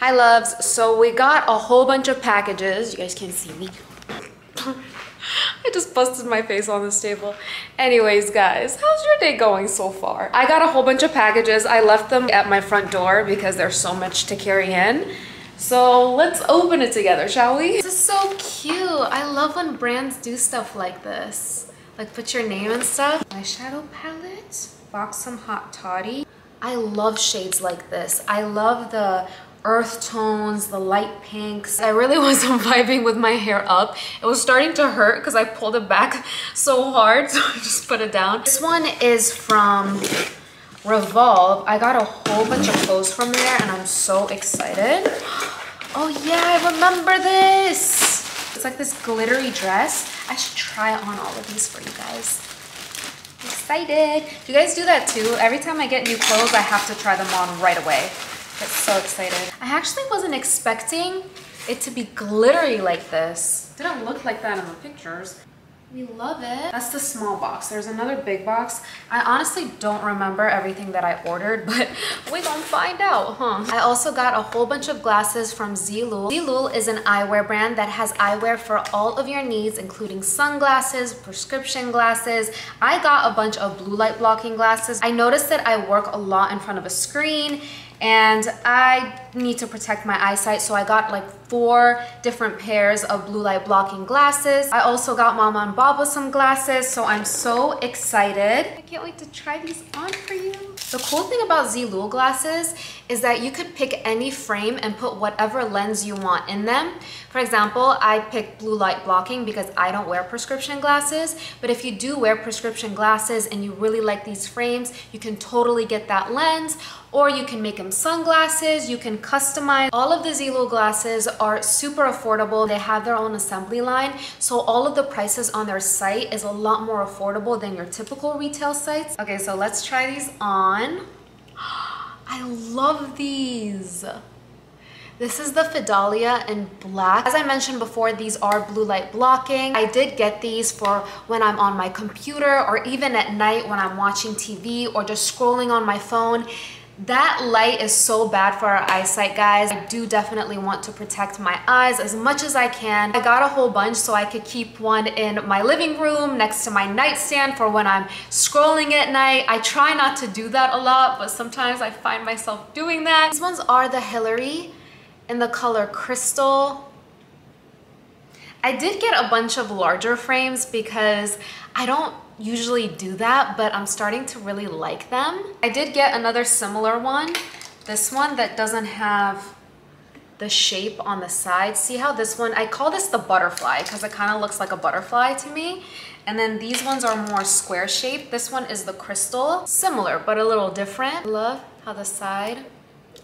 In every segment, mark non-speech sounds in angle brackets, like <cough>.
Hi loves, so we got a whole bunch of packages. You guys can't see me. <laughs> I just busted my face on this table. Anyways, guys, how's your day going so far? I got a whole bunch of packages. I left them at my front door because there's so much to carry in. So let's open it together, shall we? This is so cute. I love when brands do stuff like this. Like put your name and stuff. Eyeshadow shadow box some Hot Toddy. I love shades like this. I love the earth tones, the light pinks. I really <laughs> wasn't vibing with my hair up. It was starting to hurt because I pulled it back <laughs> so hard, <laughs> so I just put it down. This one is from Revolve. I got a whole bunch of clothes from there and I'm so excited. <gasps> Oh yeah, I remember this. It's like this glittery dress. I should try on all of these for you guys excited. Do you guys do that too? Every time I get new clothes, I have to try them on right away. Get so excited. I actually wasn't expecting it to be glittery like this. Didn't look like that in the pictures. We love it. That's the small box. There's another big box. I honestly don't remember everything that I ordered, <laughs> but we gonna find out, huh? I also got a whole bunch of glasses from Zeelool. Zeelool is an eyewear brand that has eyewear for all of your needs, including sunglasses, prescription glasses. I got a bunch of blue light blocking glasses. I noticed that I work a lot in front of a screen and I need to protect my eyesight so I got like four different pairs of blue light blocking glasses. I also got Mama and Baba some glasses so I'm so excited. I can't wait to try these on for you. The cool thing about Zeelool glasses is that you could pick any frame and put whatever lens you want in them. For example, I picked blue light blocking because I don't wear prescription glasses, but if you do wear prescription glasses and you really like these frames, you can totally get that lens or you can make them sunglasses, you can customize. All of the Zeelool glasses are super affordable. They have their own assembly line, so all of the prices on their site is a lot more affordable than your typical retail sites. Okay, so let's try these on. <gasps> I love these. This is the Fidelia in black. As I mentioned before, these are blue light blocking. I did get these for when I'm on my computer or even at night when I'm watching TV or just scrolling on my phone. That light is so bad for our eyesight, guys. I do definitely want to protect my eyes as much as I can. I got a whole bunch so I could keep one in my living room next to my nightstand for when I'm scrolling at night. I try not to do that a lot, but sometimes I find myself doing that. These ones are the Hilary in the color Crystal. I did get a bunch of larger frames because I don't usually do that, but I'm starting to really like them. I did get another similar one, this one that doesn't have the shape on the side. See how this one, I call this the butterfly because it kind of looks like a butterfly to me. And then these ones are more square shaped. This one is the Krystle, similar, but a little different. Love how the side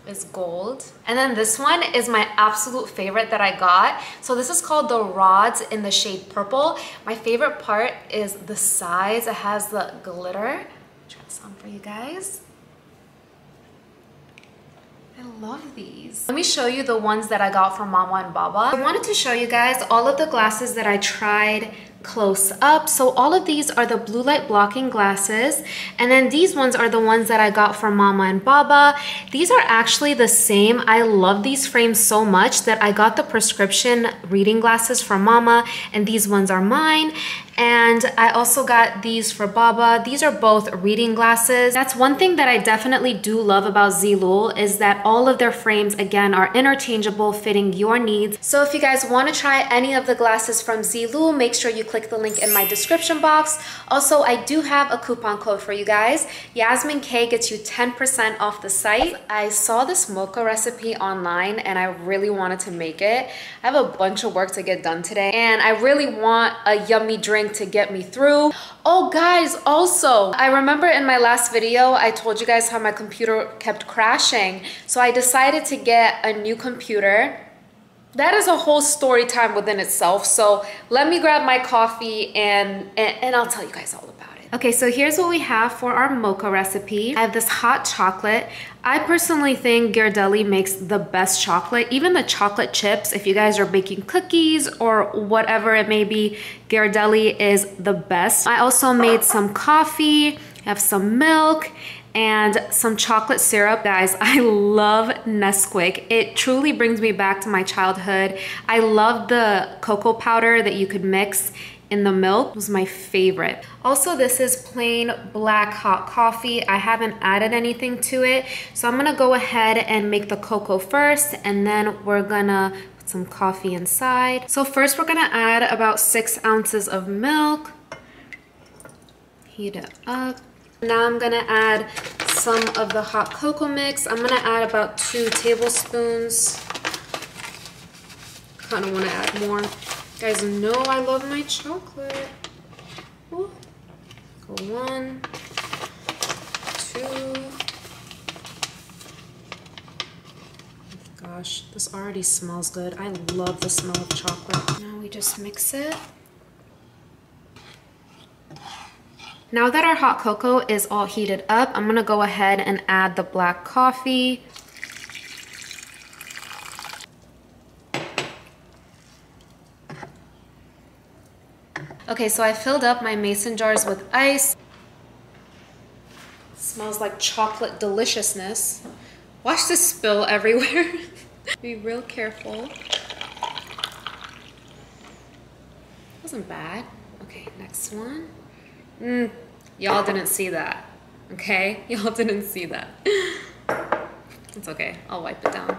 is gold. And then this one is my absolute favorite that I got. So this is called the Rodz in the shade Purple. My favorite part is the size. It has the glitter. Try this on for you guys. I love these. Let me show you the ones that I got from Mama and Baba. I wanted to show you guys all of the glasses that I tried close up. So all of these are the blue light blocking glasses. And then these ones are the ones that I got from Mama and Baba. These are actually the same. I love these frames so much that I got the prescription reading glasses from Mama and these ones are mine. And I also got these for Baba. These are both reading glasses. That's one thing that I definitely do love about Zeelool is that all of their frames, again, are interchangeable, fitting your needs. So if you guys want to try any of the glasses from Zeelool, make sure you click the link in my description box. Also, I do have a coupon code for you guys. Yasmin K gets you 10% off the site. I saw this mocha recipe online and I really wanted to make it. I have a bunch of work to get done today and I really want a yummy drink to get me through. Oh guys, also, I remember in my last video, I told you guys how my computer kept crashing. So I decided to get a new computer that is a whole story time within itself. So let me grab my coffee and, and, and I'll tell you guys all about it. Okay, so here's what we have for our mocha recipe. I have this hot chocolate. I personally think Ghirardelli makes the best chocolate. Even the chocolate chips, if you guys are baking cookies or whatever it may be, Ghirardelli is the best. I also made some coffee, I have some milk, and some chocolate syrup. Guys, <laughs> I love Nesquik. It truly brings me back to my childhood. I love the cocoa powder that you could mix in the milk it was my favorite. Also, this is plain black hot coffee. I haven't added anything to it. So I'm gonna go ahead and make the cocoa first and then we're gonna put some coffee inside. So first we're gonna add about six ounces of milk. Heat it up. Now I'm gonna add some of the hot cocoa mix. I'm gonna add about two tablespoons. Kinda wanna add more. You guys know I love my chocolate. Ooh. Go one, two. Gosh, this already smells good. I love the smell of chocolate. Now we just mix it. Now that our hot cocoa is all heated up, I'm gonna go ahead and add the black coffee. Okay, so I filled up my mason jars with ice. smells like chocolate deliciousness. Watch this spill <laughs> everywhere. Be real careful. Wasn't bad. Okay, next one. Mm, Y'all didn't see that, okay? <laughs> Y'all didn't see that. It's okay, I'll wipe it down.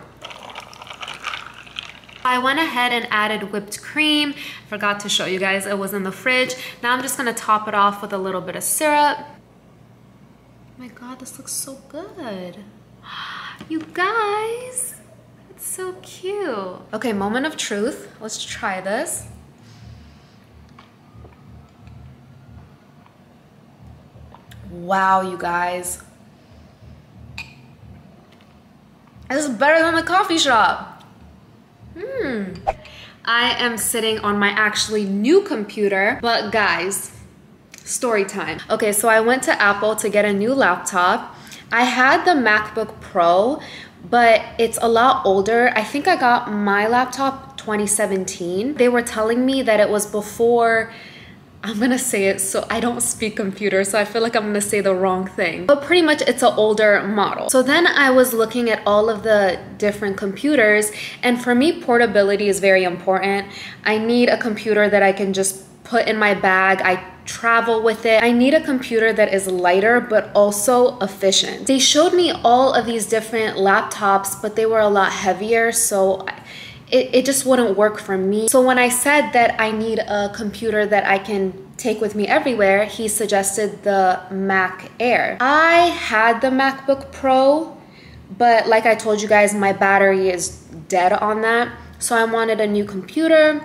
I went ahead and added whipped cream. Forgot to show you guys, it was in the fridge. Now I'm just gonna top it off with a little bit of syrup. Oh my God, this looks so good. <gasps> You guys, it's so cute. Okay, moment of truth. Let's try this. Wow, you guys. This is better than the coffee shop. Hmm. I am sitting on my actually new computer, but guys, story time. Okay, so I went to Apple to get a new laptop. I had the MacBook Pro, but it's a lot older. I think I got my laptop 2017. They were telling me that it was before I'm gonna say it so I don't speak computer, so I feel like I'm gonna say the wrong thing. But pretty much it's an older model. So then I was looking at all of the different computers, and for me, portability is very important. I need a computer that I can just put in my bag. I travel with it. I need a computer that is lighter but also efficient. They showed me all of these different laptops, but they were a lot heavier, so it, it just wouldn't work for me. So when I said that I need a computer that I can take with me everywhere, he suggested the Mac Air. I had the MacBook Pro, but like I told you guys, my battery is dead on that. So I wanted a new computer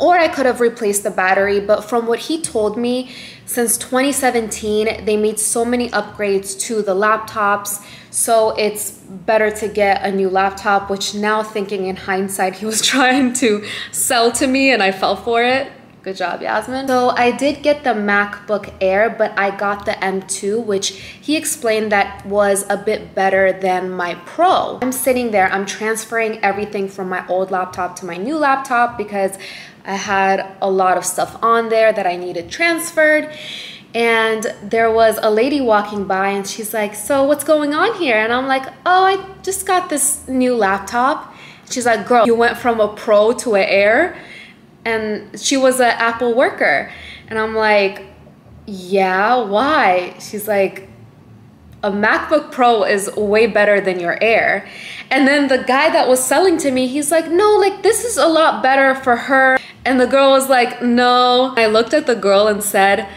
or I could have replaced the battery, but from what he told me, since 2017, they made so many upgrades to the laptops, so it's better to get a new laptop, which now thinking in hindsight, <laughs> he was trying to sell to me and I fell for it. Good job, Yasmin. So I did get the MacBook Air, but I got the M2, which he explained that was a bit better than my Pro. I'm sitting there, I'm transferring everything from my old laptop to my new laptop because I had a lot of stuff on there that I needed transferred. And there was a lady walking by and she's like, So what's going on here? And I'm like, Oh, I just got this new laptop. She's like, Girl, you went from a pro to an air. And she was an Apple worker. And I'm like, Yeah, why? She's like, a MacBook Pro is way better than your Air. And then the guy that was selling to me, he's like, no, like this is a lot better for her. And the girl was like, no. I looked at the girl and said,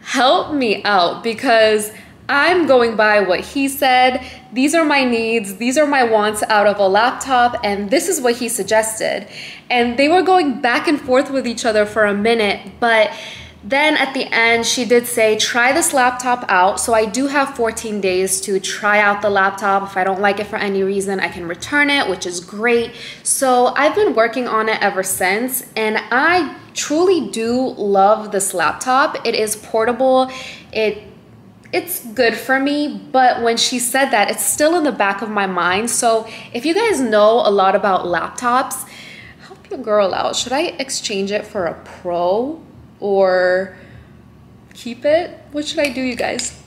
help me out because I'm going by what he said. These are my needs, these are my wants out of a laptop, and this is what he suggested. And they were going back and forth with each other for a minute, but then at the end, she did say, try this laptop out. So I do have 14 days to try out the laptop. If I don't like it for any reason, I can return it, which is great. So I've been working on it ever since, and I truly do love this laptop. It is portable. It it's good for me, but when she said that, it's still in the back of my mind. So if you guys know a lot about laptops, help your girl out. Should I exchange it for a Pro? Or keep it? What should I do, you guys?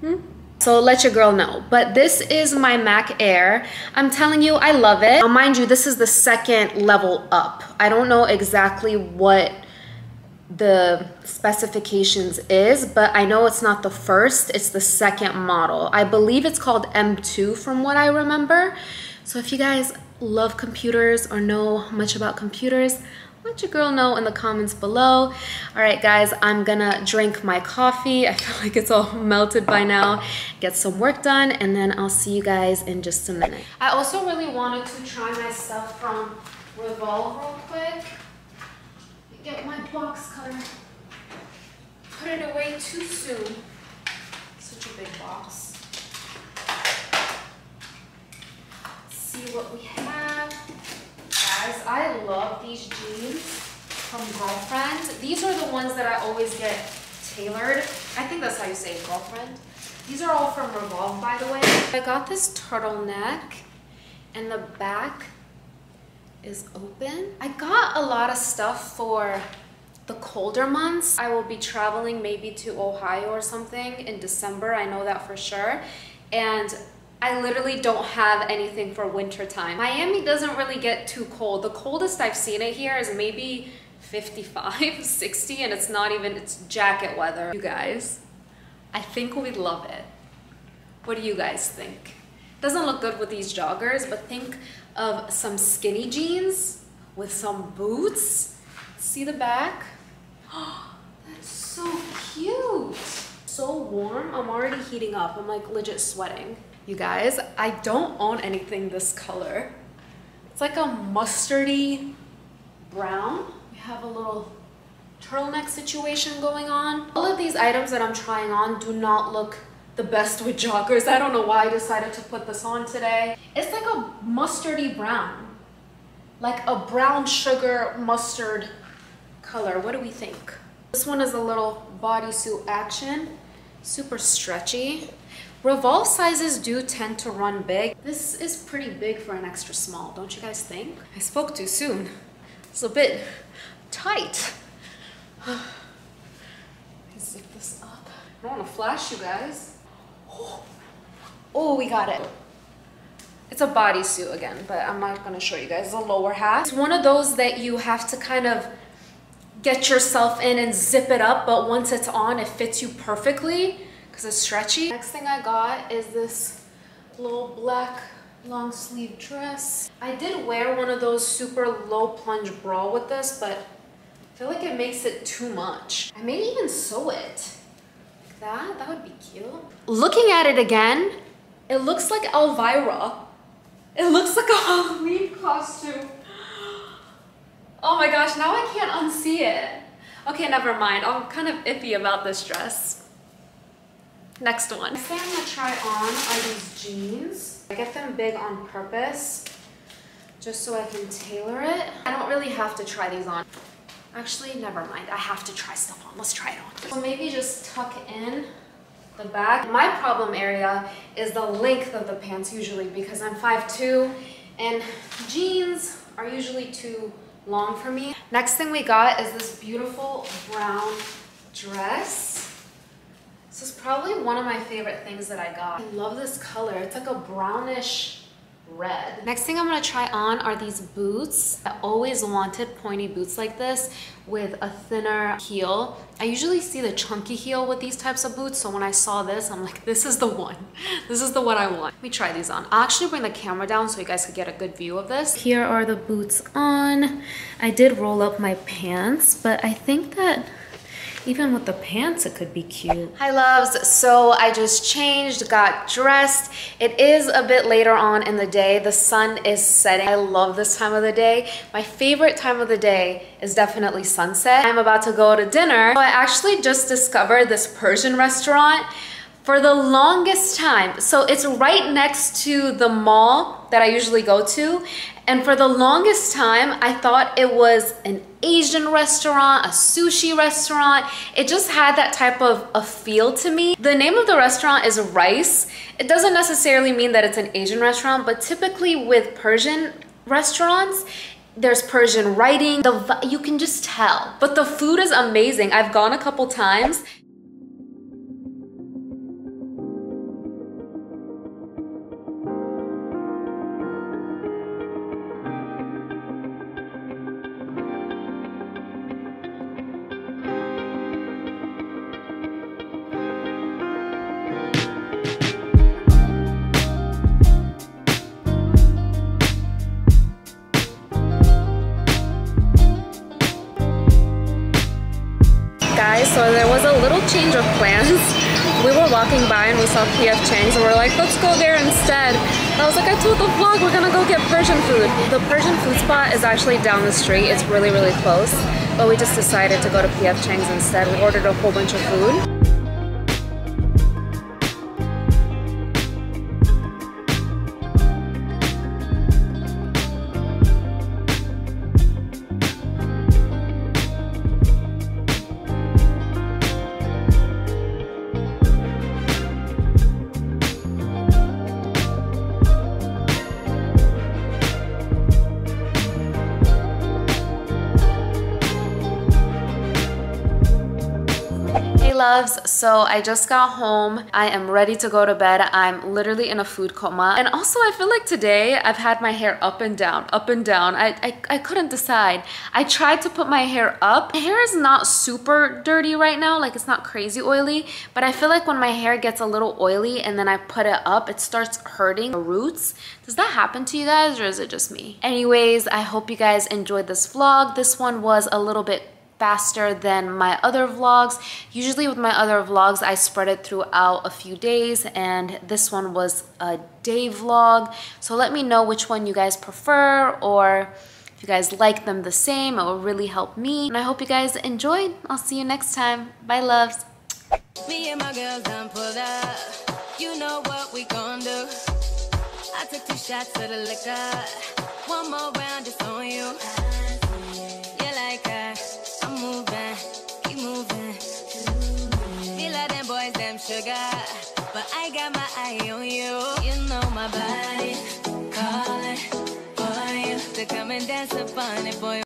Hmm? So let your girl know. But this is my Mac Air. I'm telling you, I love it. Now mind you, this is the second level up. I don't know exactly what the specifications is, but I know it's not the first, it's the second model. I believe it's called M2 from what I remember. So if you guys love computers or know much about computers, let your girl know in the comments below. All right, guys, I'm gonna drink my coffee. I <laughs> feel like it's all melted by now. Get some work done, and then I'll see you guys in just a minute. I also really wanted to try my stuff from Revolve real quick. Get my box cutter. Put it away too soon. Such a big box. see what we have. Guys, I love these jeans from Girlfriend. These are the ones that I always get tailored. I think that's how you say Girlfriend. These are all from Revolve, by the way. I got this turtleneck and the back is open. I got a lot of stuff for the colder months. I will be traveling maybe to Ohio or something in December. I know that for sure. And I literally don't have anything for winter time. Miami doesn't really get too cold. The coldest I've seen it here is maybe 55, <laughs> 60, and it's not even, it's jacket weather. You guys, I think we'd love it. What do you guys think? Doesn't look good with these joggers, but think of some skinny jeans with some boots. See the back? <gasps> That's so cute. So warm, I'm already heating up. I'm like legit sweating. You guys, I don't own anything this color. It's like a mustardy brown. We have a little turtleneck situation going on. All of these items that I'm trying on do not look the best with joggers. I don't know why I decided to put this on today. It's like a mustardy brown. Like a brown sugar mustard color. What do we think? This one is a little bodysuit action. Super stretchy. Revolve sizes do tend to run big. This is pretty big for an extra small, don't you guys think? I spoke too soon. It's a bit tight. <sighs> zip this up. I don't want to flash you guys. Oh, we got it. It's a bodysuit again, but I'm not gonna show you guys the lower half. It's one of those that you have to kind of get yourself in and zip it up, but once it's on, it fits you perfectly because it's stretchy. Next thing I got is this little black long sleeve dress. I did wear one of those super low plunge bra with this, but I feel like it makes it too much. I may even sew it. Like that, that would be cute. Looking at it again, it looks like Elvira. It looks like a <laughs> Halloween costume. Oh my gosh, now I can't unsee it. Okay, never mind. I'm kind of iffy about this dress. Next one. Next thing I'm gonna try on are these jeans. I get them big on purpose just so I can tailor it. I don't really have to try these on. Actually, never mind. I have to try stuff on. Let's try it on. So maybe just tuck in the back. My problem area is the length of the pants usually because I'm 5'2", and jeans are usually too long for me. Next thing we got is this beautiful brown dress. This is probably one of my favorite things that I got. I love this color. It's like a brownish red. Next thing I'm gonna try on are these boots. I always wanted pointy boots like this with a thinner heel. I usually see the chunky heel with these types of boots, so when I saw this, I'm like, this is the one. <laughs> This is the one I want. Let me try these on. I'll actually bring the camera down so you guys could get a good view of this. Here are the boots on. I did roll up my pants, but I think that even with the pants, it could be cute. Hi loves, so I just changed, got dressed. It is a bit later on in the day. The sun is setting. I love this time of the day. My favorite time of the day is definitely sunset. I'm about to go to dinner. I actually just discovered this Persian restaurant for the longest time. So it's right next to the mall that I usually go to. And for the longest time, I thought it was an Asian restaurant, a sushi restaurant. It just had that type of a feel to me. The name of the restaurant is Rice. It doesn't necessarily mean that it's an Asian restaurant, but typically with Persian restaurants, there's Persian writing, the you can just tell. But the food is amazing. I've gone a couple times little change of plans. <laughs> we were walking by and we saw PF Chang's and we are like, let's go there instead. I was like, I told the vlog we're gonna go get Persian food. The Persian food spot is actually down the street. It's really, really close. But we just decided to go to PF Chang's instead. We ordered a whole bunch of food. So I just got home. I am ready to go to bed. I'm literally in a food coma. And also I feel like today I've had my hair up and down up and down. I, I, I couldn't decide. I tried to put my hair up. My hair is not super dirty right now. Like it's not crazy oily but I feel like when my hair gets a little oily and then I put it up it starts hurting the roots. Does that happen to you guys or is it just me? Anyways I hope you guys enjoyed this vlog. This one was a little bit faster than my other vlogs. Usually with my other vlogs, I spread it throughout a few days and this one was a day vlog. So let me know which one you guys prefer or if you guys like them the same, it will really help me. And I hope you guys enjoyed. I'll see you next time. Bye loves. Me and my girls done pulled up. You know what we gon' do. I took two shots of the liquor. One more round on you. Sugar, but I got my eye on you. You know my body calling for you to come and dance upon it, boy.